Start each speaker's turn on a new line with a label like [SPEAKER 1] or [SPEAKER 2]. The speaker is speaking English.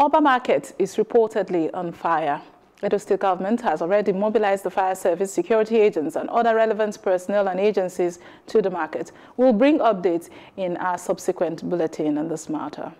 [SPEAKER 1] Oba Market is reportedly on fire. Edo State government has already mobilized the fire service, security agents, and other relevant personnel and agencies to the market. We'll bring updates in our subsequent bulletin on this matter.